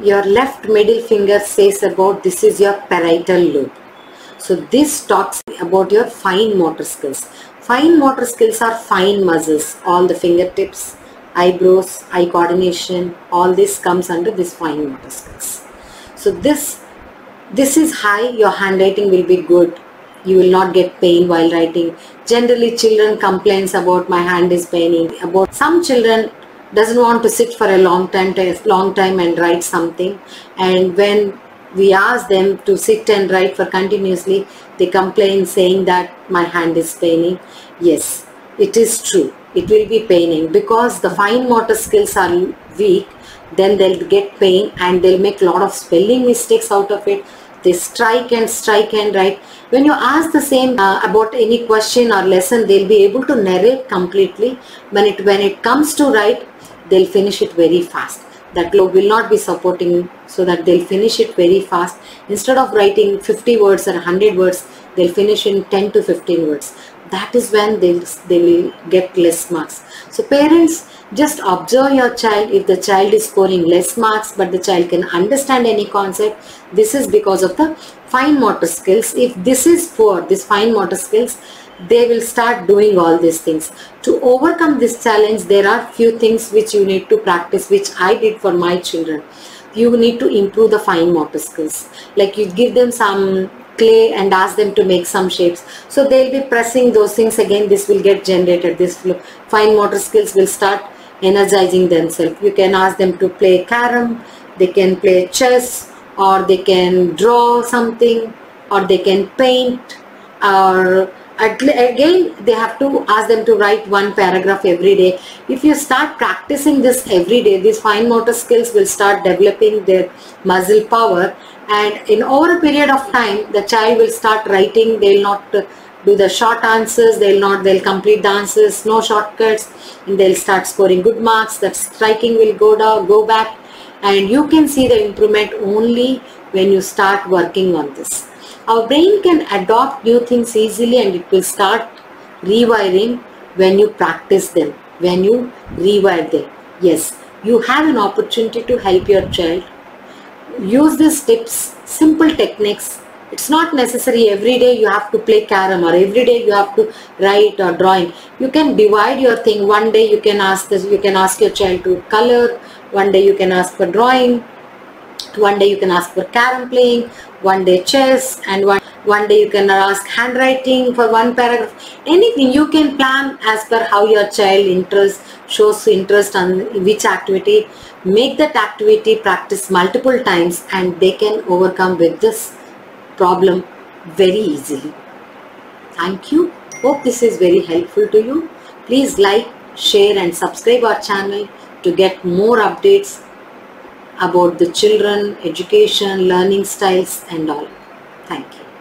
your left middle finger says about this is your parietal lobe. So this talks about your fine motor skills. Fine motor skills are fine muscles, all the fingertips, eyebrows, eye coordination, all this comes under this fine motor skills. So this, this is high, your handwriting will be good. You will not get pain while writing. Generally children complains about my hand is paining. About some children doesn't want to sit for a long time, long time and write something. And when we ask them to sit and write for continuously, they complain saying that my hand is paining. Yes, it is true. It will be paining because the fine motor skills are weak. Then they'll get pain and they'll make a lot of spelling mistakes out of it. They strike and strike and write. When you ask the same uh, about any question or lesson, they'll be able to narrate completely. When it when it comes to write, they'll finish it very fast. That lobe will not be supporting so that they'll finish it very fast. Instead of writing 50 words or 100 words they'll finish in 10 to 15 words that is when they'll they'll get less marks. So parents just observe your child. If the child is scoring less marks but the child can understand any concept this is because of the fine motor skills. If this is poor this fine motor skills they will start doing all these things. To overcome this challenge there are few things which you need to practice which i did for my children. You need to improve the fine motor skills. Like you give them some clay and ask them to make some shapes. So they'll be pressing those things again. This will get generated. This fine motor skills will start energizing themselves. You can ask them to play carom they can play chess or they can draw something or they can paint or again they have to ask them to write one paragraph every day. If you start practicing this every day these fine motor skills will start developing their muscle power. And in over a period of time the child will start writing. They'll not uh, do the short answers. They'll not they'll complete the answers. No shortcuts. And they'll start scoring good marks. That striking will go down go back. And you can see the improvement only when you start working on this our brain can adopt new things easily and it will start rewiring when you practice them, when you rewire them. Yes, you have an opportunity to help your child. Use these tips, simple techniques. It's not necessary every day you have to play carom or every day you have to write or drawing. You can divide your thing. One day you can ask this, you can ask your child to color. One day you can ask for drawing one day you can ask for carom playing one day chess and one one day you can ask handwriting for one paragraph. Anything you can plan as per how your child interest shows interest on which activity. Make that activity practice multiple times and they can overcome with this problem very easily. Thank you. Hope this is very helpful to you. Please like share and subscribe our channel to get more updates about the children, education, learning styles and all. Thank you.